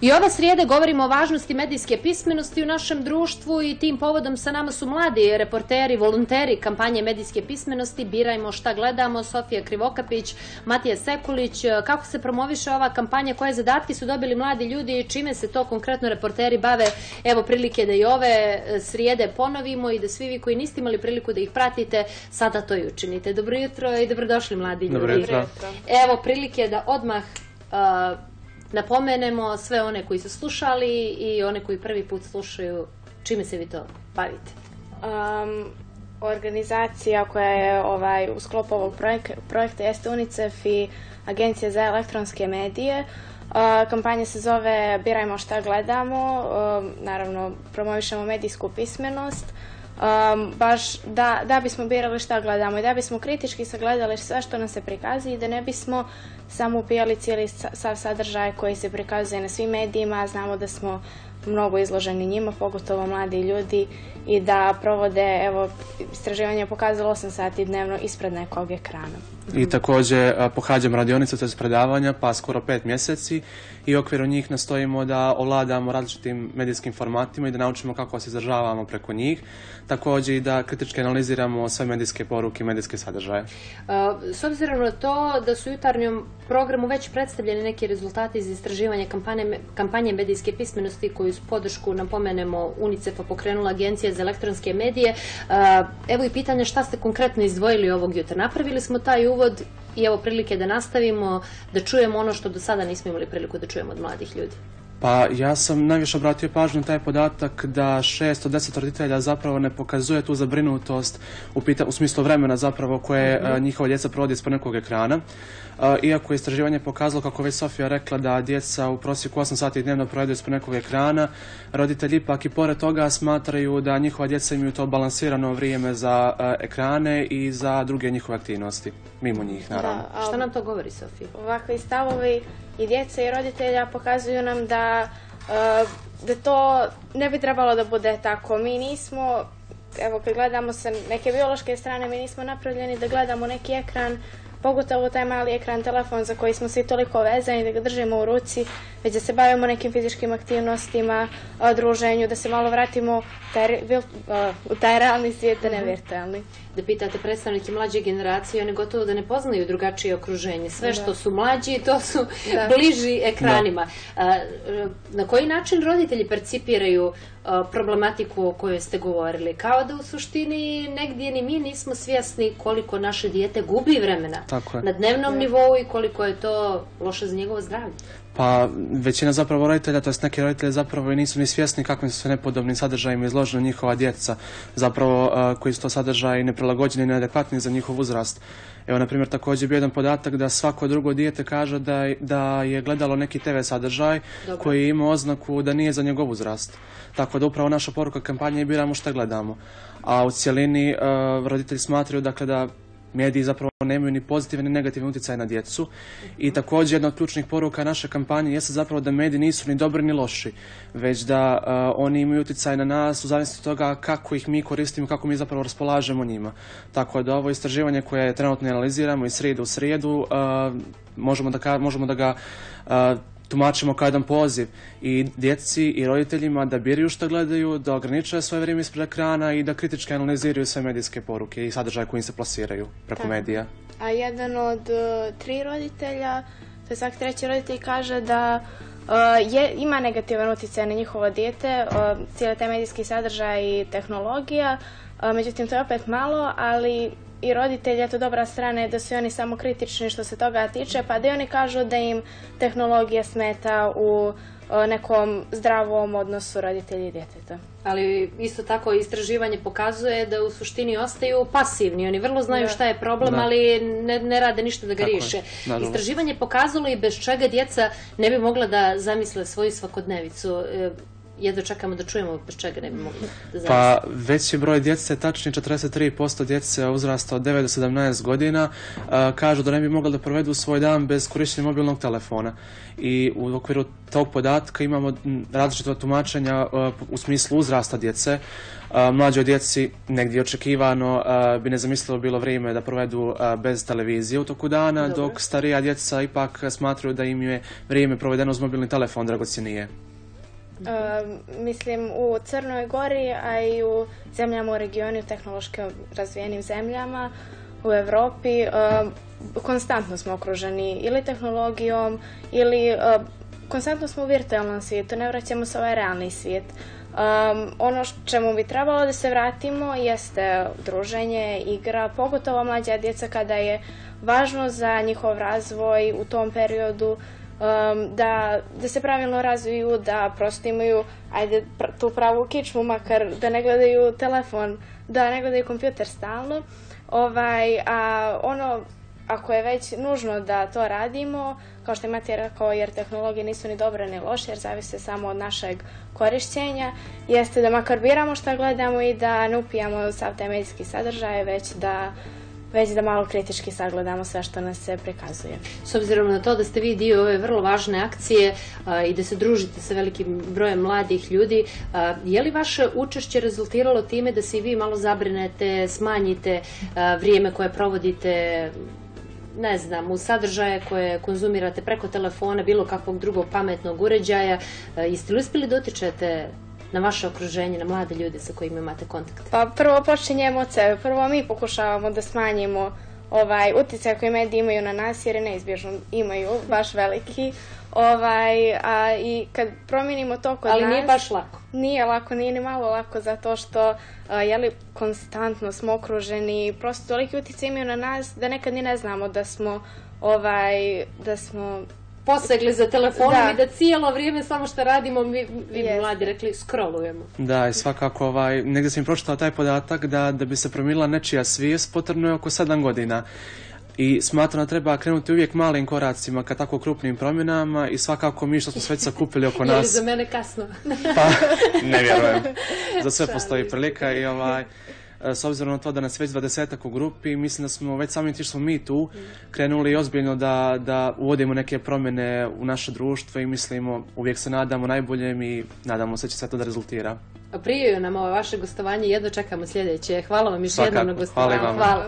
I ove srijede govorimo o važnosti medijske pismenosti u našem društvu i tim povodom sa nama su mladi reporteri, volonteri kampanje medijske pismenosti. Birajmo šta gledamo, Sofija Krivokapić, Matija Sekulić. Kako se promoviše ova kampanja, koje zadatke su dobili mladi ljudi i čime se to konkretno reporteri bave? Evo prilike da i ove srijede ponovimo i da svi vi koji niste imali priliku da ih pratite, sada to i učinite. Dobro jutro i dobrodošli mladi ljudi. Dobro jutro. Evo prilike da odmah napomenemo sve one koji su slušali i one koji prvi put slušaju čime se vi to bavite. organizacija koja je ovaj, u sklopu ovog projekta jeste UNICEF i Agencija za elektronske medije. kampanja se zove Birajmo šta gledamo, naravno promovišemo medijsku pismenost. Baš da, da bismo birali šta gledamo i da bismo kritički sagledali sve što nam se prikazi i da ne bismo samo upijali cijeli sav sadržaj koji se prikazuje na svim medijima. Znamo da smo mnogo izloženi njima, pogotovo mladi ljudi i da provode, evo, istraživanje je pokazalo 8 sati dnevno ispred nekog ekrana. I također pohađam radionice, to predavanja, pa skoro pet mjeseci i u okviru njih nastojimo da ovladamo različitim medijskim formatima i da naučimo kako se izražavamo preko njih. Također i da kritički analiziramo sve medijske poruke i medijske sadržaje. S obzirom na to da su jutarnjom programu već predstavljeni neki rezultati iz istraživanja kampanje, kampanje medijske pismenosti koju s podršku napomenemo UNICEF-a pokrenula Agencija za elektronske medije. Evo i pitanje šta ste konkretno izdvojili ovog jutra. Napravili smo taj uvod i evo prilike da nastavimo, da čujemo ono što do sada nismo imali priliku da čujemo od mladih ljudi. Pa ja sam najviše obratio pažnju na taj podatak da šest od deset roditelja zapravo ne pokazuje tu zabrinutost u, u smislu vremena zapravo koje mm njihova djeca provodi ispod nekog ekrana. iako je istraživanje pokazalo, kako već Sofija rekla, da djeca u prosjeku 8 sati dnevno provedu ispod nekog ekrana, roditelji ipak i pored toga smatraju da njihova djeca imaju to balansirano vrijeme za ekrane i za druge njihove aktivnosti, mimo njih naravno. Da, Šta nam to govori Sofija? Ovakvi stavovi i djece i roditelja pokazuju nam da, e, da to ne bi trebalo da bude tako. Mi nismo, evo kad gledamo sa neke biološke strane, mi nismo napravljeni da gledamo neki ekran pogotovo taj mali ekran telefon za koji smo svi toliko vezani da ga držimo u ruci, već da se bavimo nekim fizičkim aktivnostima, druženju, da se malo vratimo u taj realni svijet, a ne mhm. virtualni. Da pitate predstavnike mlađe generacije, oni gotovo da ne poznaju drugačije okruženje. Sve što su mlađi, to su bliži ekranima. Na koji način roditelji percipiraju problematiku o kojoj ste govorili. Kao da u suštini negdje ni mi nismo svjesni koliko naše dijete gubi vremena na dnevnom nivou i koliko je to loše za njegovo zdravlje. Pa većina zapravo roditelja, to jest neki roditelji zapravo i nisu ni svjesni kakvim su sve nepodobnim sadržajima izložena njihova djeca, zapravo koji su to sadržaji neprilagođeni i neadekvatni za njihov uzrast. Evo, na primjer, također bio jedan podatak da svako drugo dijete kaže da, da je gledalo neki TV sadržaj koji ima oznaku da nije za njegov uzrast. Tako da upravo naša poruka kampanje je biramo šta gledamo. A u cjelini roditelji smatraju dakle, da mediji zapravo nemaju ni pozitivan ni negativan utjecaj na djecu i također jedna od ključnih poruka naše kampanje jeste zapravo da mediji nisu ni dobri ni loši, već da oni imaju utjecaj na nas u zavisnosti toga kako ih mi koristimo, kako mi zapravo raspolažemo njima. Tako da ovo istraživanje koje trenutno analiziramo iz srijedu u srijedu možemo da, možemo da ga tumačimo kao jedan poziv i djeci i roditeljima da biraju što gledaju, da ograničaju svoje vrijeme ispred ekrana i da kritički analiziraju sve medijske poruke i sadržaje koji im se plasiraju preko medija. A jedan od e, tri roditelja, to je svaki treći roditelj kaže da e, je, ima negativan utjecaj na njihovo dijete, uh, cijeli taj medijski sadržaj i tehnologija, međutim to je opet malo, ali i roditelji, eto dobra strana je da su oni samo kritični što se toga tiče, pa da i oni kažu da im tehnologija smeta u nekom zdravom odnosu roditelji i djeteta. Ali isto tako istraživanje pokazuje da u suštini ostaju pasivni. Oni vrlo znaju šta je problem, ali ne, ne, rade ništa da ga riješe. Istraživanje pokazalo i bez čega djeca ne bi mogla da zamisle svoju svakodnevicu. Jedno čekamo da čujemo bez čega ne bi mogli da Pa veći broj djece, tačnije 43% djece uzrasta od 9 do 17 godina, kažu da ne bi mogli da provedu svoj dan bez korištenja mobilnog telefona. I u okviru tog podatka imamo različite tumačenja u smislu uzrasta djece. Mlađoj djeci negdje očekivano bi nezamislilo bilo vrijeme da provedu bez televizije u toku dana, dok starija djeca ipak smatraju da im je vrijeme provedeno uz mobilni telefon dragocjenije. Mislim u Crnoj Gori, a i u zemljama u regionu, tehnološki razvijenim zemljama u Europi, konstantno smo okruženi ili tehnologijom ili konstantno smo u virtualnom svijetu, ne vraćamo se ovaj realni svijet. ono čemu bi trebalo da se vratimo jeste druženje, igra, pogotovo mlađa djeca kada je važno za njihov razvoj u tom periodu da, da se pravilno razviju, da prosto imaju ajde, tu pravu kičmu, makar da ne gledaju telefon, da ne gledaju kompjuter stalno. Ovaj, a ono, ako je već nužno da to radimo, kao što Matija rekao, jer tehnologije nisu ni dobre ni loše, jer zavise samo od našeg korišćenja, jeste da makar biramo šta gledamo i da ne upijamo sav taj medijski sadržaj, već da već da malo kritički sagledamo sve što nas se prikazuje. S obzirom na to da ste vi dio ove vrlo važne akcije i da se družite sa velikim brojem mladih ljudi, je li vaše učešće rezultiralo time da se i vi malo zabrinete, smanjite vrijeme koje provodite ne znam, u sadržaje koje konzumirate preko telefona, bilo kakvog drugog pametnog uređaja. Jeste li uspjeli dotičete na vaše okruženje, na mlade ljude sa kojima imate kontakt? Pa prvo počinjemo od sebe. Prvo mi pokušavamo da smanjimo ovaj utjecaj koji mediji imaju na nas jer je neizbježno imaju baš veliki. Ovaj, a i kad promijenimo to kod Ali nas... Ali nije baš lako. Nije lako, nije ni malo lako zato što jeli, konstantno smo okruženi, prosto toliki utjecaj imaju na nas da nekad ni ne znamo da smo ovaj, da smo posegli za telefonom i da cijelo vrijeme samo što radimo, mi, vi bi mladi rekli, scrollujemo. Da, i svakako, ovaj, negdje sam pročitao taj podatak da, da bi se promijenila nečija svijest, potrebno je oko sedam godina. I smatram da treba krenuti uvijek malim koracima ka tako krupnim promjenama i svakako mi što smo sve sakupili oko nas... Je za mene kasno? pa, ne vjerujem. Za sve postoji prilika i ovaj... E, s obzirom na to da nas već dvadesetak u grupi, mislim da smo već samim tim što smo mi tu krenuli ozbiljno da, da uvodimo neke promjene u naše društvo i mislimo, uvijek se nadamo najboljem i nadamo se će sve to da rezultira. Prije nam ovo vaše gostovanje, jedno čekamo sljedeće. Hvala vam još jednom na gostovanju. Hvala.